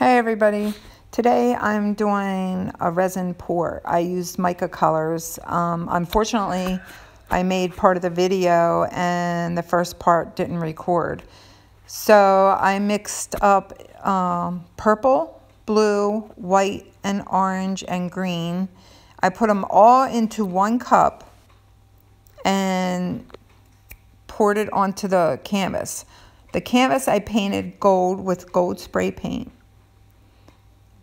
Hey everybody. Today I'm doing a resin pour. I used mica colors. Um, unfortunately, I made part of the video and the first part didn't record. So I mixed up um, purple, blue, white, and orange and green. I put them all into one cup and poured it onto the canvas. The canvas I painted gold with gold spray paint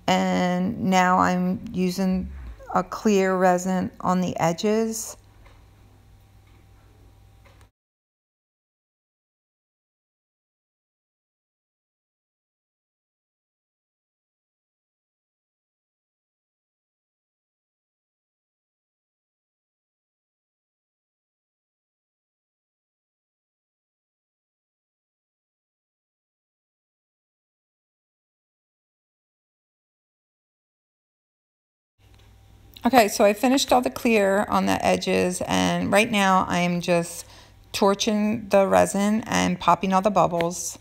and now I'm using a clear resin on the edges. Okay, so I finished all the clear on the edges and right now I'm just torching the resin and popping all the bubbles.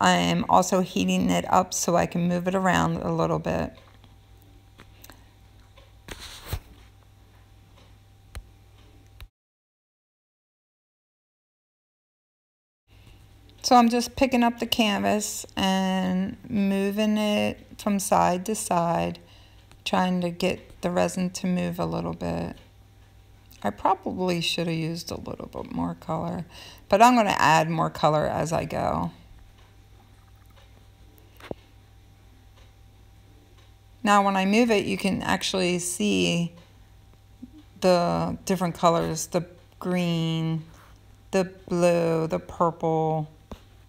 I'm also heating it up so I can move it around a little bit. So I'm just picking up the canvas and moving it from side to side trying to get the resin to move a little bit. I probably should have used a little bit more color, but I'm going to add more color as I go. Now when I move it, you can actually see the different colors, the green, the blue, the purple,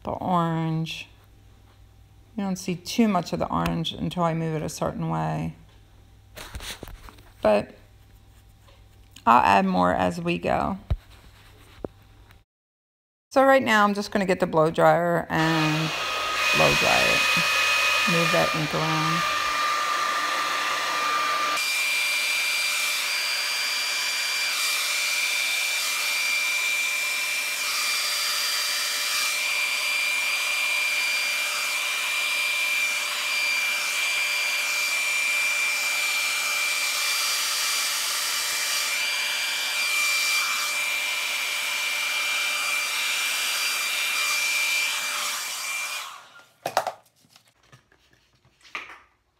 the orange. You don't see too much of the orange until I move it a certain way but I'll add more as we go. So right now I'm just going to get the blow dryer and blow dry it. Move that ink around.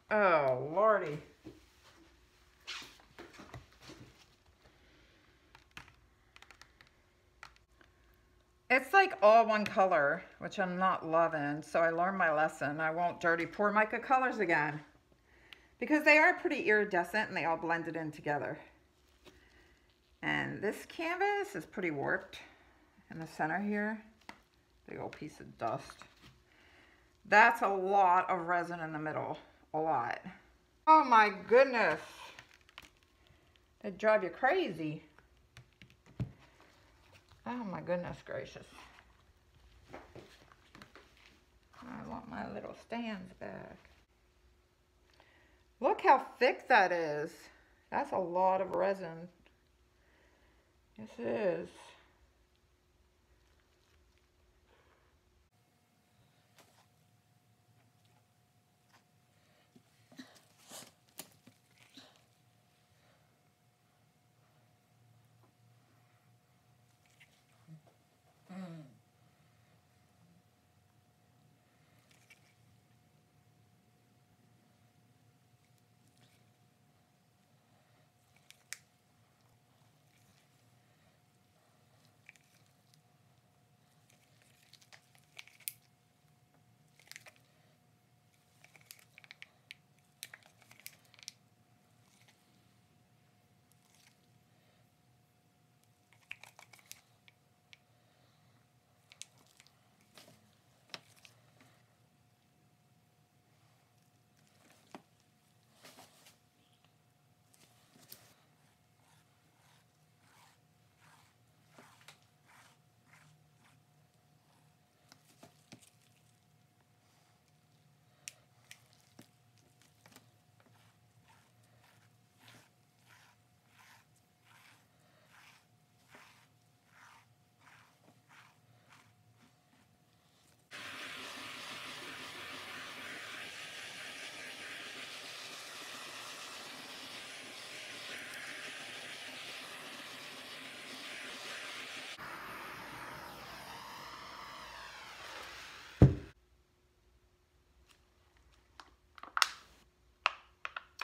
Oh, lordy. It's like all one color, which I'm not loving, so I learned my lesson. I won't dirty pour mica colors again because they are pretty iridescent and they all blended in together. And this canvas is pretty warped in the center here. Big old piece of dust. That's a lot of resin in the middle a lot. Oh my goodness. It'd drive you crazy. Oh my goodness gracious. I want my little stands back. Look how thick that is. That's a lot of resin. Yes, it is.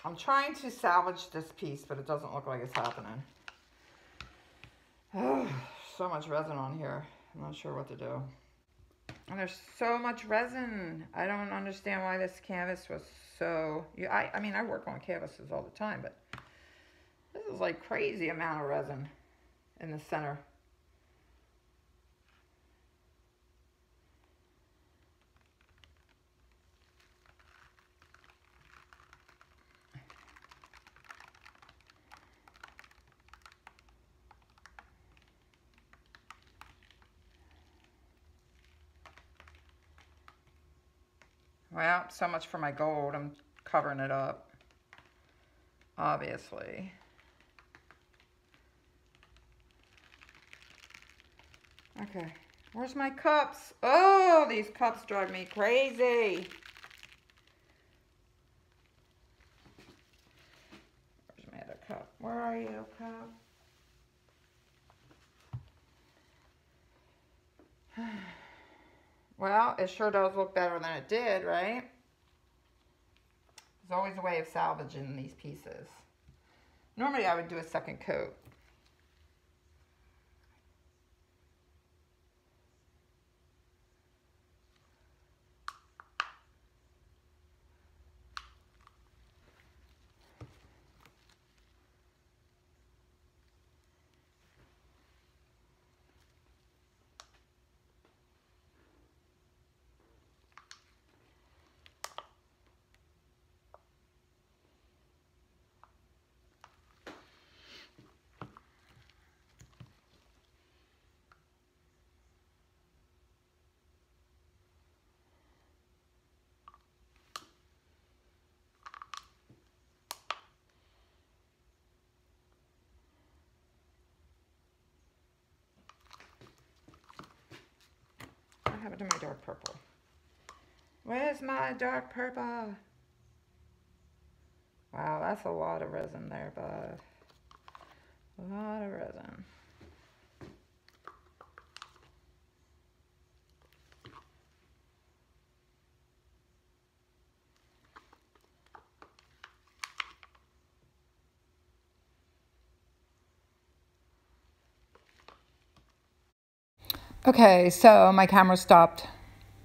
I'm trying to salvage this piece, but it doesn't look like it's happening. Oh, so much resin on here. I'm not sure what to do. And there's so much resin. I don't understand why this canvas was so... I, I mean, I work on canvases all the time, but this is like crazy amount of resin in the center. Well, so much for my gold. I'm covering it up, obviously. Okay, where's my cups? Oh, these cups drive me crazy. Where's my other cup? Where are you, cup? Well, it sure does look better than it did, right? There's always a way of salvaging these pieces. Normally I would do a second coat. Happened to my dark purple? Where's my dark purple? Wow, that's a lot of resin there, bud. A lot of resin. Okay, so my camera stopped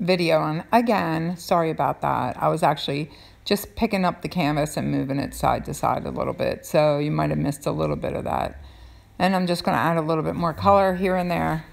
videoing again. Sorry about that. I was actually just picking up the canvas and moving it side to side a little bit. So you might have missed a little bit of that. And I'm just going to add a little bit more color here and there.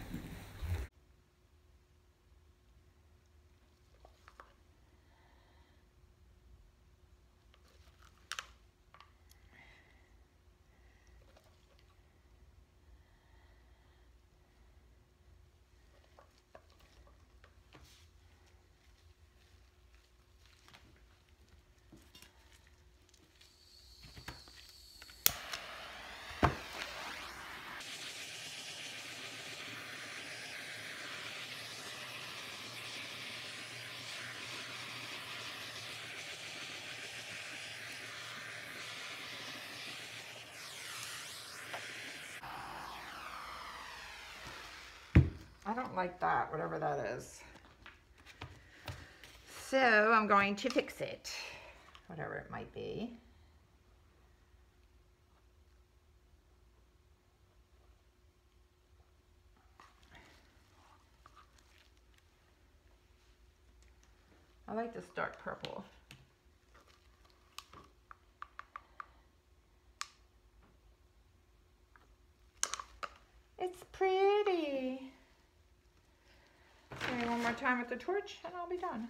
I don't like that, whatever that is. So I'm going to fix it, whatever it might be. I like this dark purple. It's pretty. Maybe one more time with the torch and I'll be done.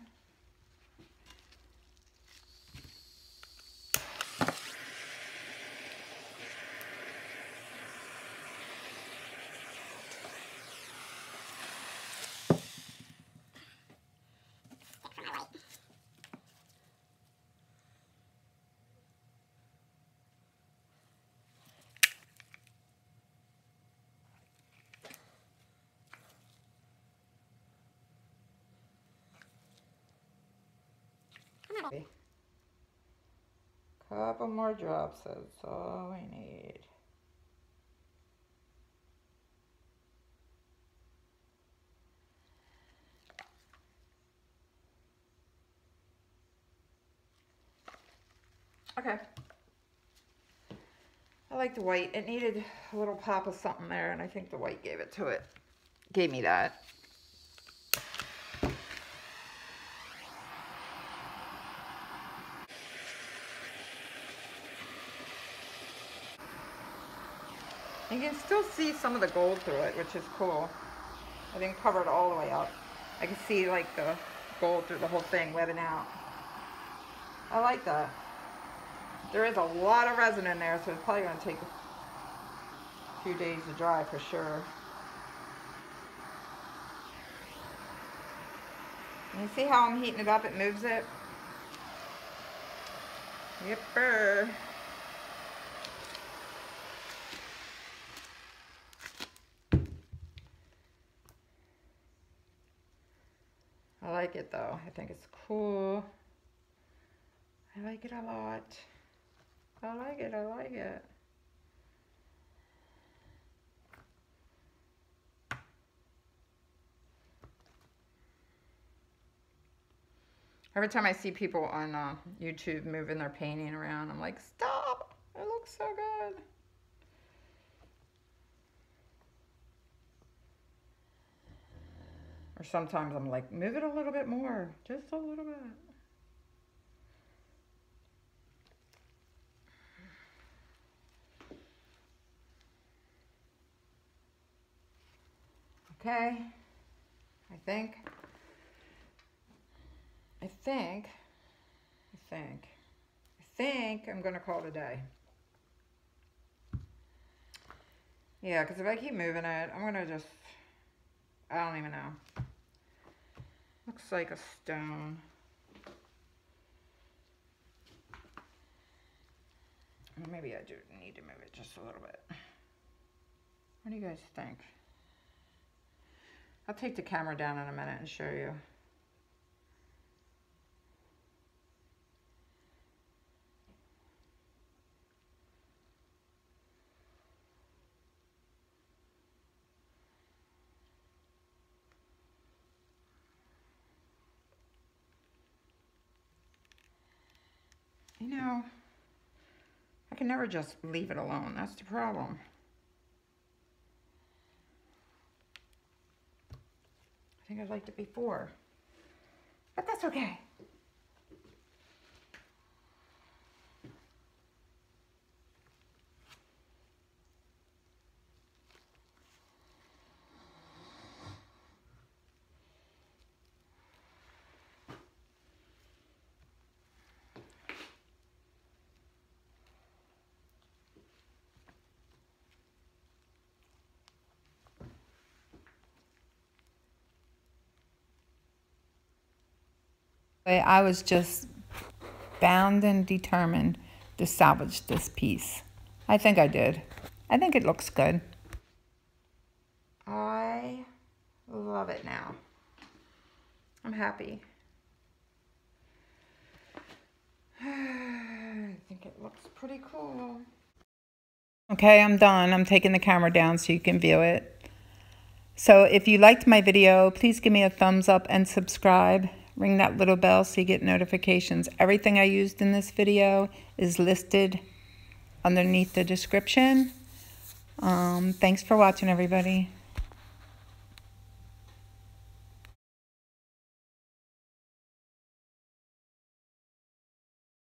Couple more drops, that's all we need. Okay. I like the white. It needed a little pop of something there, and I think the white gave it to it. Gave me that. You can still see some of the gold through it, which is cool. I didn't cover it all the way up. I can see like the gold through the whole thing webbing out. I like that. There is a lot of resin in there, so it's probably going to take a few days to dry for sure. And you see how I'm heating it up? It moves it. Yepper. Like it though. I think it's cool. I like it a lot. I like it, I like it. Every time I see people on uh, YouTube moving their painting around, I'm like, stop! It looks so good. Or sometimes I'm like, move it a little bit more, just a little bit. Okay, I think, I think, I think, I think I'm gonna call it a day. Yeah, because if I keep moving it, I'm gonna just, I don't even know. Looks like a stone. Maybe I do need to move it just a little bit. What do you guys think? I'll take the camera down in a minute and show you. You know, I can never just leave it alone. That's the problem. I think I liked it before. But that's okay. I was just bound and determined to salvage this piece. I think I did. I think it looks good. I love it now. I'm happy. I think it looks pretty cool. Okay, I'm done. I'm taking the camera down so you can view it. So if you liked my video, please give me a thumbs up and subscribe. Ring that little bell so you get notifications. Everything I used in this video is listed underneath the description. Um, thanks for watching, everybody.